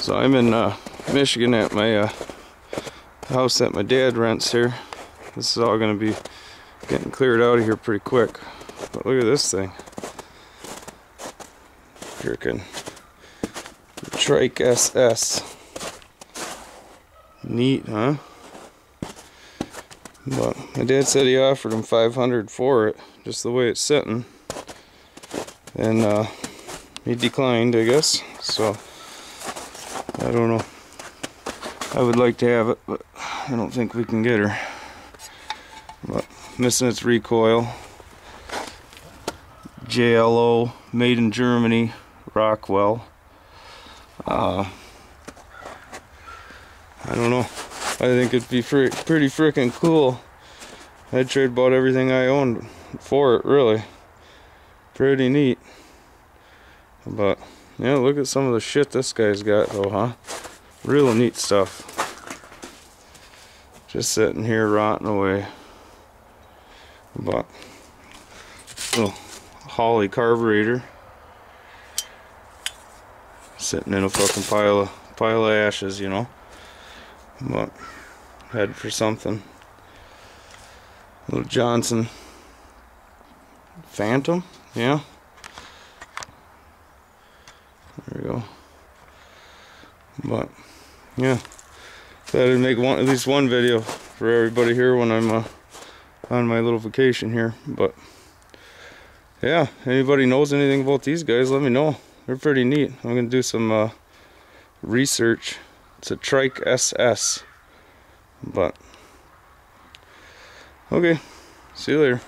So I'm in uh, Michigan at my uh, house that my dad rents here. This is all going to be getting cleared out of here pretty quick. But look at this thing. Freaking Tryke SS. Neat, huh? But my dad said he offered him 500 for it, just the way it's sitting. And uh, he declined, I guess. So I don't know. I would like to have it, but I don't think we can get her. But missing its recoil. JLO, made in Germany, Rockwell. Uh, I don't know. I think it'd be pretty freaking cool. I'd trade about everything I owned for it, really. Pretty neat. But, yeah, look at some of the shit this guy's got, though, huh? Real neat stuff. Just sitting here rotting away. But, little Holley carburetor. Sitting in a fucking pile of, pile of ashes, you know. But, head for something. Little Johnson Phantom, yeah. We go. But yeah, thought I'd make one at least one video for everybody here when I'm uh, on my little vacation here. But yeah, anybody knows anything about these guys, let me know. They're pretty neat. I'm gonna do some uh, research. It's a Tryke SS. But okay, see you later.